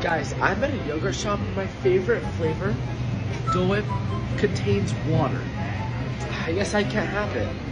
Guys, I'm at a yogurt shop and my favorite flavor, Dole Whip, contains water. I guess I can't have it.